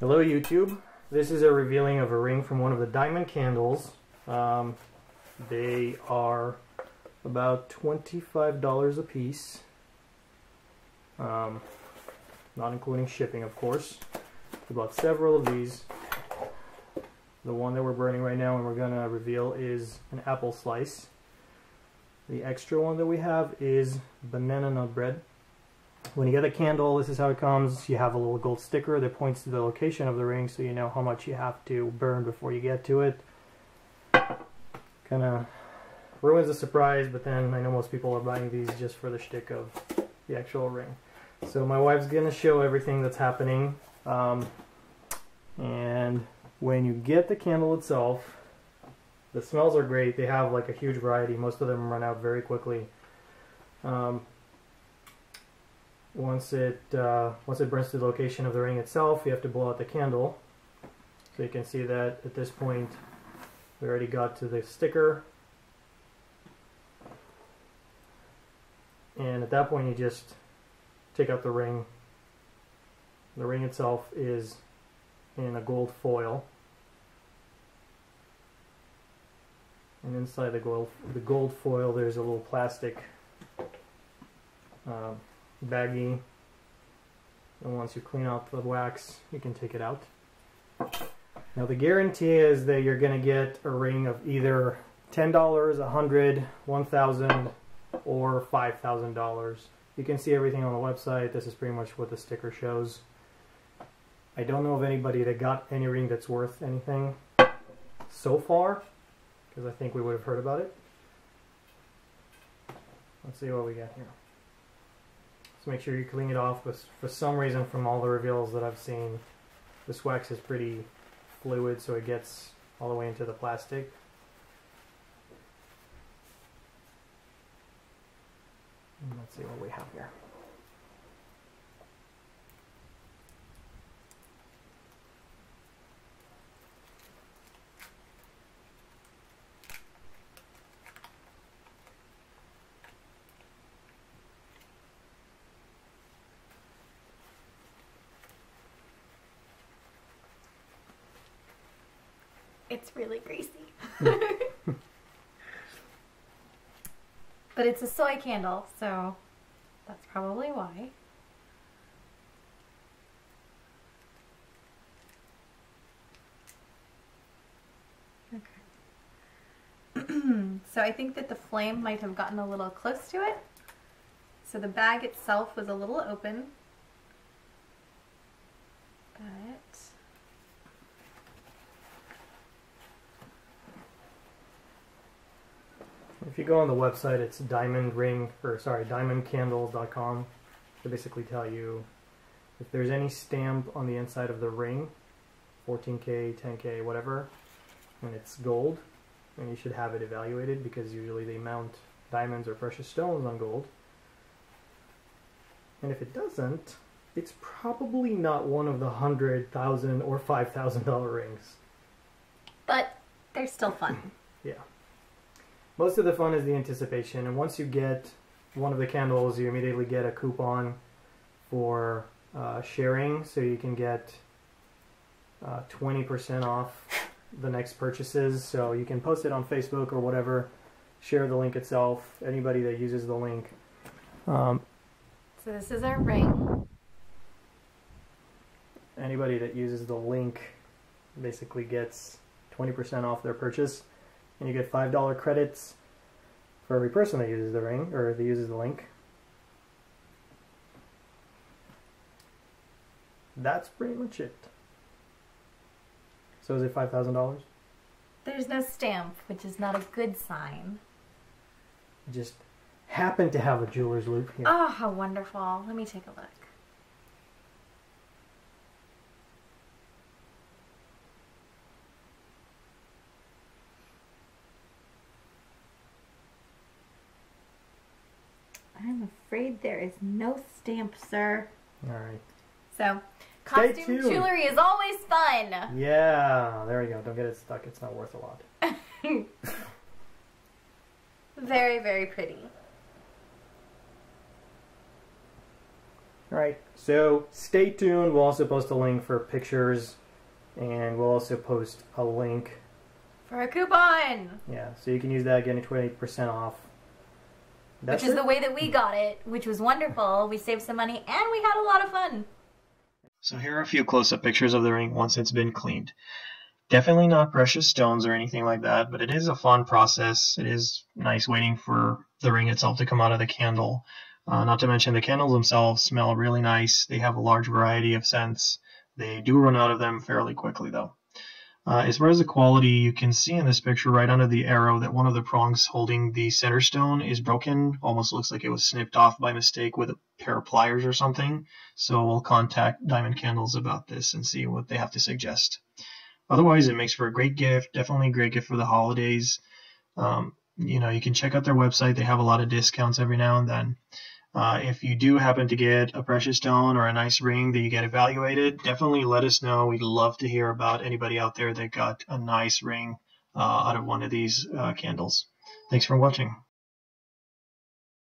Hello YouTube. This is a revealing of a ring from one of the diamond candles. Um, they are about $25 a piece. Um, not including shipping of course. We bought several of these. The one that we're burning right now and we're going to reveal is an apple slice. The extra one that we have is banana nut bread. When you get a candle, this is how it comes. You have a little gold sticker that points to the location of the ring so you know how much you have to burn before you get to it. Kind of ruins the surprise, but then I know most people are buying these just for the shtick of the actual ring. So my wife's going to show everything that's happening. Um, and when you get the candle itself, the smells are great. They have like a huge variety. Most of them run out very quickly. Um, once it uh, once it burns to the location of the ring itself, you have to blow out the candle. So you can see that at this point, we already got to the sticker. And at that point, you just take out the ring. The ring itself is in a gold foil. And inside the gold, the gold foil, there's a little plastic um, baggy. And once you clean out the wax, you can take it out. Now the guarantee is that you're going to get a ring of either $10, 100 1000 or $5,000. You can see everything on the website. This is pretty much what the sticker shows. I don't know of anybody that got any ring that's worth anything so far, because I think we would have heard about it. Let's see what we got here. So make sure you clean it off. But for some reason, from all the reveals that I've seen, this wax is pretty fluid, so it gets all the way into the plastic. And let's see what we have here. It's really greasy. but it's a soy candle, so that's probably why. Okay. so I think that the flame might have gotten a little close to it. So the bag itself was a little open, but If you go on the website, it's diamond ring or sorry, diamondcandles.com. They basically tell you if there's any stamp on the inside of the ring, 14K, 10K, whatever, and it's gold, then you should have it evaluated because usually they mount diamonds or precious stones on gold. And if it doesn't, it's probably not one of the hundred thousand or five thousand dollar rings. But they're still fun. yeah. Most of the fun is the anticipation, and once you get one of the candles, you immediately get a coupon for uh, sharing, so you can get 20% uh, off the next purchases. So you can post it on Facebook or whatever, share the link itself, anybody that uses the link. Um, so this is our ring. Anybody that uses the link basically gets 20% off their purchase and you get $5 credits for every person that uses the ring, or that uses the link. That's pretty much it. So is it $5,000? There's no stamp, which is not a good sign. Just happen to have a jeweler's loupe here. Oh, how wonderful. Let me take a look. I'm afraid there is no stamp, sir. All right. So, costume jewelry is always fun. Yeah, there we go. Don't get it stuck. It's not worth a lot. very, very pretty. All right, so stay tuned. We'll also post a link for pictures, and we'll also post a link. For a coupon! Yeah, so you can use that, getting 20% off. That's which is it? the way that we got it, which was wonderful. We saved some money and we had a lot of fun. So here are a few close-up pictures of the ring once it's been cleaned. Definitely not precious stones or anything like that, but it is a fun process. It is nice waiting for the ring itself to come out of the candle. Uh, not to mention the candles themselves smell really nice. They have a large variety of scents. They do run out of them fairly quickly though. Uh, as far as the quality, you can see in this picture right under the arrow that one of the prongs holding the center stone is broken. Almost looks like it was snipped off by mistake with a pair of pliers or something. So we'll contact Diamond Candles about this and see what they have to suggest. Otherwise, it makes for a great gift. Definitely a great gift for the holidays. Um, you know, you can check out their website. They have a lot of discounts every now and then. Uh, if you do happen to get a precious stone or a nice ring that you get evaluated, definitely let us know. We'd love to hear about anybody out there that got a nice ring uh, out of one of these uh, candles. Thanks for watching.